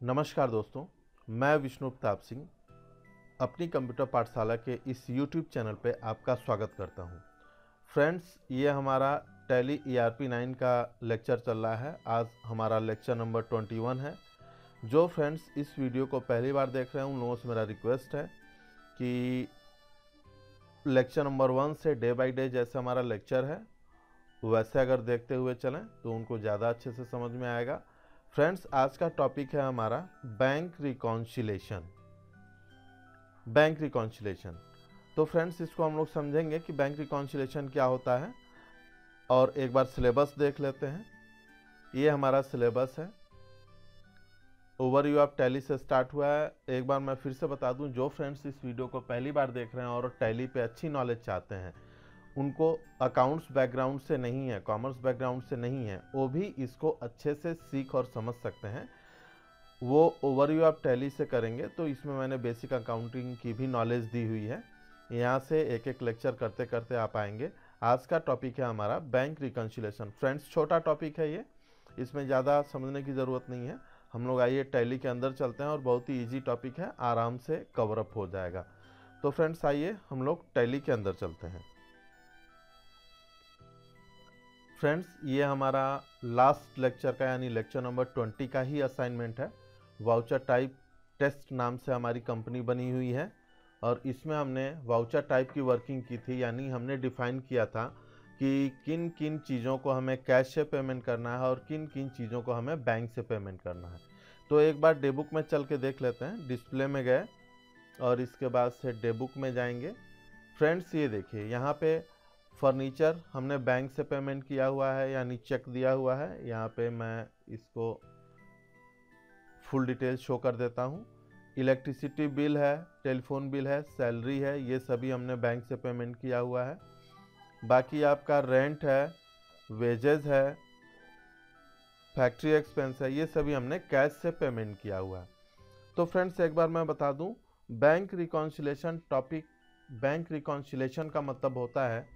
नमस्कार दोस्तों, मैं विष्णु प्रताप सिंह, अपनी कंप्यूटर पाठशाला के इस YouTube चैनल पर आपका स्वागत करता हूँ। फ्रेंड्स, ये हमारा Tally E R P nine का लेक्चर चल रहा है। आज हमारा लेक्चर नंबर 21 है। जो फ्रेंड्स, इस वीडियो को पहली बार देख रहे हैं, उन लोगों से मेरा रिक्वेस्ट है कि लेक्चर नंबर वन से डे बाई डे जैसे हमारा लेक्चर है, वैसे अगर देखते हुए चलें तो उनको ज़्यादा अच्छे से समझ में आएगा। फ्रेंड्स आज का टॉपिक है हमारा बैंक रिकॉन्सिलेशन बैंक रिकॉन्सिलेशन तो फ्रेंड्स इसको हम लोग समझेंगे कि बैंक रिकॉन्सिलेशन क्या होता है। और एक बार सिलेबस देख लेते हैं। ये हमारा सिलेबस है। ओवर यू ऑफ़ टैली से स्टार्ट हुआ है। एक बार मैं फिर से बता दूँ, जो फ्रेंड्स इस वीडियो को पहली बार देख रहे हैं और टैली पे अच्छी नॉलेज चाहते हैं उनको अकाउंट्स बैकग्राउंड से नहीं है कॉमर्स बैकग्राउंड से नहीं है, वो भी इसको अच्छे से सीख और समझ सकते हैं। वो ओवरव्यू आप टैली से करेंगे तो इसमें मैंने बेसिक अकाउंटिंग की भी नॉलेज दी हुई है। यहाँ से एक एक लेक्चर करते करते आप आएँगे। आज का टॉपिक है हमारा बैंक रिकन्सिलेशन फ्रेंड्स छोटा टॉपिक है ये। इसमें ज़्यादा समझने की ज़रूरत नहीं है। हम लोग आइए टैली के अंदर चलते हैं और बहुत ही ईजी टॉपिक है। आराम से कवरअप हो जाएगा। तो फ्रेंड्स आइए हम लोग टैली के अंदर चलते हैं। फ्रेंड्स ये हमारा लास्ट लेक्चर का, यानी लेक्चर नंबर ट्वेंटी का ही असाइनमेंट है। वाउचर टाइप टेस्ट नाम से हमारी कंपनी बनी हुई है और इसमें हमने वाउचर टाइप की वर्किंग की थी, यानी हमने डिफाइन किया था कि किन किन चीज़ों को हमें कैश से पेमेंट करना है और किन किन चीज़ों को हमें बैंक से पेमेंट करना है। तो एक बार डेबुक में चल के देख लेते हैं। डिस्प्ले में गए और इसके बाद से डेबुक में जाएँगे। फ्रेंड्स ये देखिए, यहाँ पे फर्नीचर हमने बैंक से पेमेंट किया हुआ है, यानी चेक दिया हुआ है। यहाँ पे मैं इसको फुल डिटेल शो कर देता हूँ। इलेक्ट्रिसिटी बिल है, टेलीफोन बिल है, सैलरी है, ये सभी हमने बैंक से पेमेंट किया हुआ है। बाकी आपका रेंट है, वेजेस है, फैक्ट्री एक्सपेंस है, ये सभी हमने कैश से पेमेंट किया हुआ है। तो फ्रेंड्स, एक बार मैं बता दूँ, bank reconciliation topic, bank reconciliation का मतलब होता है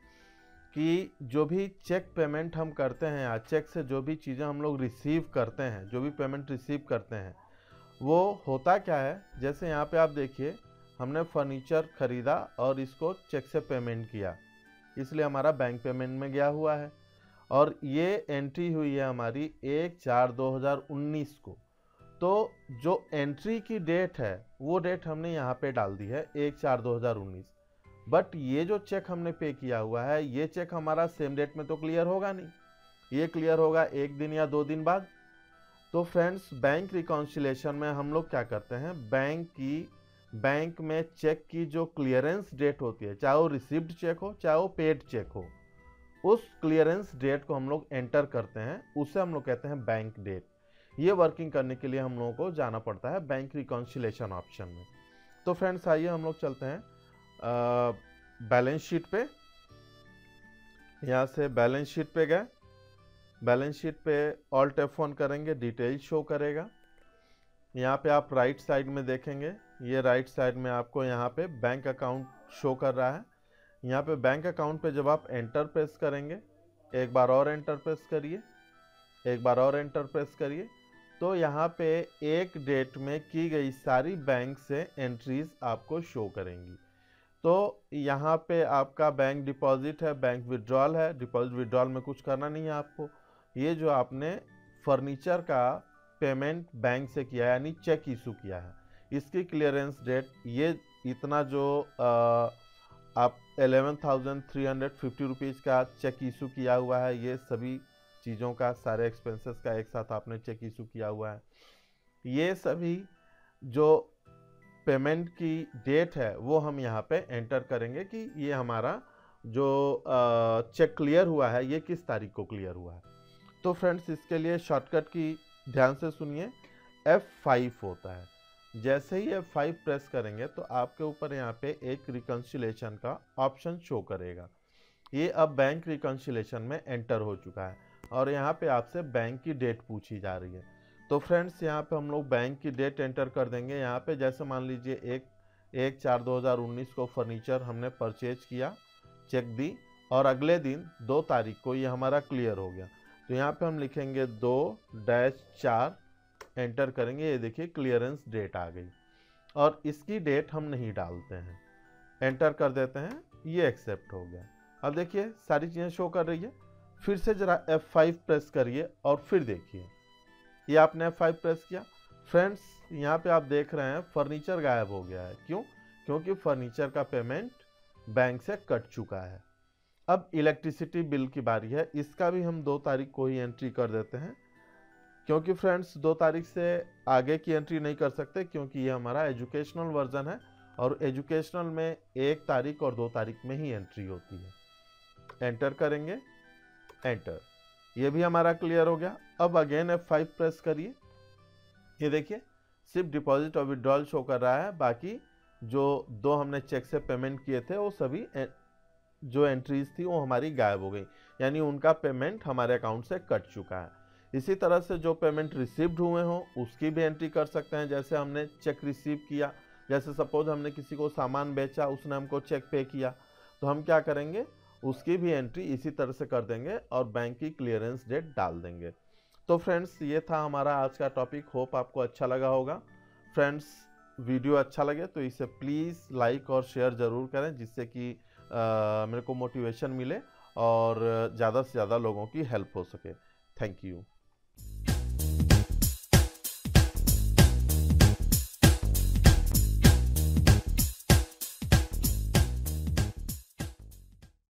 कि जो भी चेक पेमेंट हम करते हैं या चेक से जो भी चीज़ें हम लोग रिसीव करते हैं, जो भी पेमेंट रिसीव करते हैं, वो होता क्या है? जैसे यहाँ पे आप देखिए, हमने फर्नीचर ख़रीदा और इसको चेक से पेमेंट किया। इसलिए हमारा बैंक पेमेंट में गया हुआ है। और ये एंट्री हुई है हमारी एक चार दो हज़ार उन्नीस को। तो जो एंट्री की डेट है, वो डेट हमने यहाँ पे डाल दी है, एक चार दो हज़ार उन्नीस। बट ये जो चेक हमने पे किया हुआ है, ये चेक हमारा सेम डेट में तो क्लियर होगा नहीं। ये क्लियर होगा एक दिन या दो दिन बाद। तो फ्रेंड्स बैंक रिकॉन्सिलेशन में हम लोग क्या करते हैं? बैंक की बैंक में चेक की जो क्लियरेंस डेट होती है, चाहे वो रिसिप्ड चेक हो, चाहे वो पेड चेक हो, उस क्लियरेंस डेट को हम लोग एंटर करते हैं, उसे हम लोग कहते हैं बैंक डेट ये वर्किंग करने के लिए हम लोगों को जाना पड़ता है बैंक रिकॉन्सिलेशन ऑप्शन में। तो फ्रेंड्स आइए हम लोग चलते हैं। बैलेंस शीट पे। यहाँ से बैलेंस शीट पे गए। बैलेंस शीट पे ऑल टेप फ़ोन करेंगे, डिटेल शो करेगा। यहाँ पे आप राइट साइड में देखेंगे। ये राइट साइड में आपको यहाँ पे बैंक अकाउंट शो कर रहा है। यहाँ पे बैंक अकाउंट पे जब आप एंटर प्रेस करेंगे, एक बार और एंटर प्रेस करिए। एक बार और एंटर प्रेस करिए। तो यहाँ पे एक डेट में की गई सारी बैंक से एंट्रीज आपको शो करेंगी। तो यहाँ पे आपका बैंक डिपॉजिट है बैंक विड्रॉल है। डिपॉजिट विड्रॉल में कुछ करना नहीं है आपको। ये जो आपने फर्नीचर का पेमेंट बैंक से किया है यानी चेक इशू किया है इसकी क्लियरेंस डेट ये इतना जो आ, आप eleven thousand three hundred fifty rupees का चेक इशू किया हुआ है ये सभी चीज़ों का सारे एक्सपेंसेस का एक साथ आपने चेक इशू किया हुआ है। ये सभी जो पेमेंट की डेट है, वो हम यहाँ पे एंटर करेंगे कि ये हमारा जो चेक क्लियर हुआ है, ये किस तारीख को क्लियर हुआ है। तो फ्रेंड्स, इसके लिए शॉर्टकट की ध्यान से सुनिए। F5 होता है। जैसे ही F5 प्रेस करेंगे तो आपके ऊपर यहाँ पे एक रिकन्सिलेशन का ऑप्शन शो करेगा। ये अब बैंक रिकन्सिलेशन में एंटर हो चुका है और यहाँ पे आपसे बैंक की डेट पूछी जा रही है। तो फ्रेंड्स, यहाँ पे हम लोग बैंक की डेट एंटर कर देंगे। यहाँ पे जैसे मान लीजिए एक एक चार दो हज़ार उन्नीस को फर्नीचर हमने परचेज किया, चेक दी और अगले दिन दो तारीख को ये हमारा क्लियर हो गया। तो यहाँ पे हम लिखेंगे दो डैश चार एंटर करेंगे। ये देखिए क्लियरेंस डेट आ गई और इसकी डेट हम नहीं डालते हैं। एंटर कर देते हैं, ये एक्सेप्ट हो गया। अब देखिए, सारी चीज़ें शो कर रही है। फिर से ज़रा F5 प्रेस करिए और फिर देखिए। ये आपने F5 प्रेस किया। फ्रेंड्स यहाँ पे आप देख रहे हैं फर्नीचर गायब हो गया है। क्यों? क्योंकि फर्नीचर का पेमेंट बैंक से कट चुका है। अब इलेक्ट्रिसिटी बिल की बारी है। इसका भी हम दो तारीख को ही एंट्री कर देते हैं। क्योंकि फ्रेंड्स दो तारीख से आगे की एंट्री नहीं कर सकते, क्योंकि ये हमारा एजुकेशनल वर्जन है और एजुकेशनल में एक तारीख और दो तारीख में ही एंट्री होती है। एंटर करेंगे। एंटर ये भी हमारा क्लियर हो गया। अब अगेन F5 प्रेस करिए। ये देखिए, सिर्फ़ डिपॉजिट और विड्रॉल शो कर रहा है। बाकी जो दो हमने चेक से पेमेंट किए थे, वो सभी जो एंट्रीज थी, वो हमारी गायब हो गई। यानी उनका पेमेंट हमारे अकाउंट से कट चुका है। इसी तरह से जो पेमेंट रिसीव्ड हुए हों, उसकी भी एंट्री कर सकते हैं। जैसे हमने चेक रिसीव किया, जैसे सपोज़ हमने किसी को सामान बेचा, उसने हमको चेक पे किया। तो हम क्या करेंगे? उसकी भी एंट्री इसी तरह से कर देंगे और बैंक की क्लियरेंस डेट डाल देंगे। तो फ्रेंड्स ये था हमारा आज का टॉपिक होप आपको अच्छा लगा होगा। फ्रेंड्स वीडियो अच्छा लगे तो इसे प्लीज़ लाइक और शेयर ज़रूर करें जिससे कि मेरे को मोटिवेशन मिले और ज़्यादा से ज़्यादा लोगों की हेल्प हो सके। Thank you